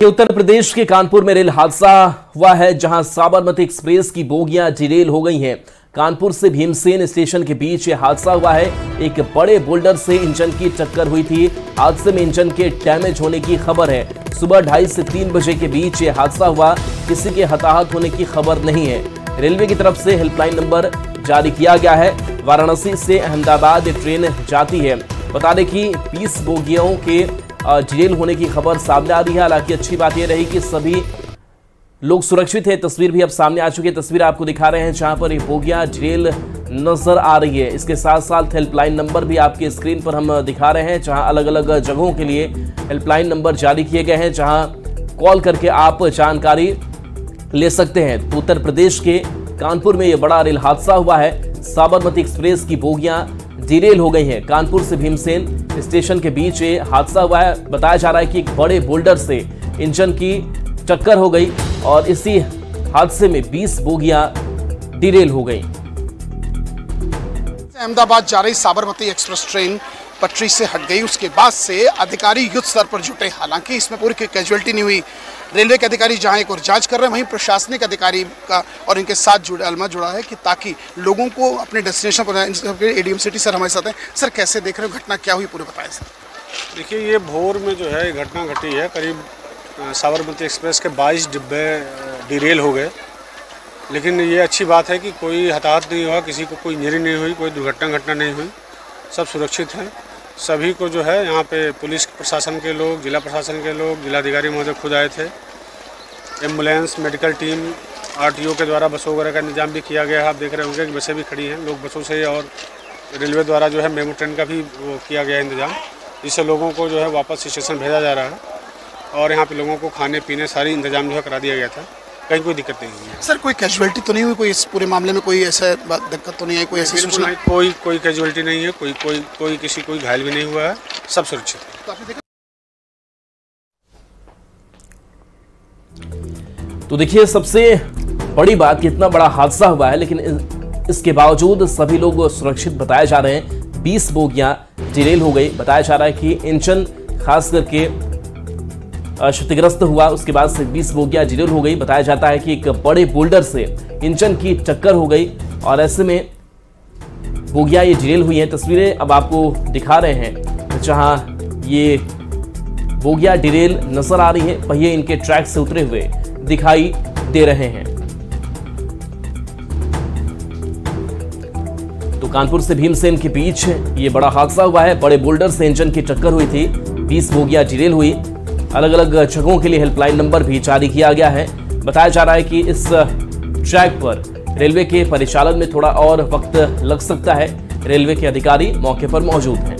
उत्तर प्रदेश के कानपुर में रेल हादसा हुआ है, जहाँ साबरमती एक्सप्रेस की बोगियाँ जिरेल हो गई हैं। कानपुर से भीमसेन स्टेशन के बीच ये हादसा हुआ है। एक बड़े बोल्डर से इंजन की टक्कर हुई थी। हादसे में इंजन के डैमेज होने की खबर है। सुबह ढाई से तीन बजे के बीच ये हादसा हुआ। किसी के हताहत होने की खबर नहीं है। रेलवे की तरफ़ से हेल्पलाइन नंबर जारी किया गया है। वाराणसी से अहमदाबाद ट्रेन जाती है। बता दें कि बीस बोगियों के जेल होने की खबर सामने आ रही है। हालाँकि अच्छी बात यह रही कि सभी लोग सुरक्षित है। तस्वीर भी अब सामने आ चुकी है। तस्वीर आपको दिखा रहे हैं जहाँ पर बोगिया जेल नज़र आ रही है। इसके साथ साथ हेल्पलाइन नंबर भी आपके स्क्रीन पर हम दिखा रहे हैं, जहाँ अलग अलग जगहों के लिए हेल्पलाइन नंबर जारी किए गए हैं, जहाँ कॉल करके आप जानकारी ले सकते हैं। तो उत्तर प्रदेश के कानपुर में यह बड़ा रेल हादसा हुआ है। साबरमती एक्सप्रेस की बोगियाँ डिरेल हो गई है। कानपुर से भीमसेन स्टेशन के बीच ये हादसा हुआ है। बताया जा रहा है कि एक बड़े बोल्डर से इंजन की टक्कर हो गई और इसी हादसे में 20 बोगिया डिरेल हो गई। अहमदाबाद जा रही साबरमती एक्सप्रेस ट्रेन पटरी से हट गई। उसके बाद से अधिकारी युद्ध स्तर पर जुटे। हालाँकि इसमें पूरी कैजुअलिटी नहीं हुई। रेलवे के अधिकारी जहाँ एक और जाँच कर रहे हैं, वहीं प्रशासनिक अधिकारी का और इनके साथ जुड़ा अलमा जुड़ा है कि ताकि लोगों को अपने डेस्टिनेशन पर ए एडीएम सिटी सर हमारे साथ हैं। सर, कैसे देख रहे हो? घटना क्या हुई? पूरे बताएँ सर। देखिए, ये भोर में जो है घटना घटी है। करीब साबरमती एक्सप्रेस के 22 डिब्बे डिरेल हो गए। लेकिन ये अच्छी बात है कि कोई हताहत नहीं हुआ, किसी को कोई इंजरी नहीं हुई, कोई दुर्घटना घटना नहीं हुई। सब सुरक्षित हैं। सभी को जो है यहाँ पे पुलिस प्रशासन के लोग, जिला प्रशासन के लोग, जिलाधिकारी महोदय खुद आए थे। एंबुलेंस, मेडिकल टीम, आरटीओ के द्वारा बसों वगैरह का इंतज़ाम भी किया गया है। आप देख रहे होंगे कि बसें भी खड़ी हैं। लोग बसों से और रेलवे द्वारा जो है मेमो ट्रेन का भी वो किया गया इंतज़ाम, जिससे लोगों को जो है वापस स्टेशन भेजा जा रहा है और यहाँ पे लोगों को खाने पीने सारी इंतज़ाम जो है करा दिया गया था। कहीं कोई दिक्कत नहीं हुई। है सर कोई कैजुअलिटी तो नहीं हुई? कोई इस पूरे मामले में कोई ऐसा दिक्कत तो नहीं है कोई ऐसी सूचना कोई कोई कैजुअलिटी नहीं है कोई कोई कोई किसी कोई घायल भी नहीं हुआ है सब सुरक्षित है। तो देखिए सबसे बड़ी बात कि इतना बड़ा हादसा हुआ है लेकिन इसके बावजूद सभी लोग सुरक्षित बताए जा रहे हैं। बीस बोगियाँ डिरेल हो गई। बताया जा रहा है कि इंजन खास करके क्षतिग्रस्त हुआ। उसके बाद से 20 बोगियाँ जिरल हो गई। बताया जाता है कि एक बड़े बोल्डर से इंजन की टक्कर हो गई और ऐसे में बोगियाँ ये जिरेल हुई हैं। तस्वीरें अब आपको दिखा रहे हैं, जहाँ ये बोगिया डिरेल नज़र आ रही है। पहिए इनके ट्रैक से उतरे हुए दिखाई दे रहे हैं। तो कानपुर से भीमसेन के बीच ये बड़ा हादसा हुआ है। बड़े बोल्डर से इंजन की टक्कर हुई थी। 20 बोगिया जिरेल हुई। अलग अलग जगहों के लिए हेल्पलाइन नंबर भी जारी किया गया है। बताया जा रहा है कि इस ट्रैक पर रेलवे के परिचालन में थोड़ा और वक्त लग सकता है। रेलवे के अधिकारी मौके पर मौजूद हैं।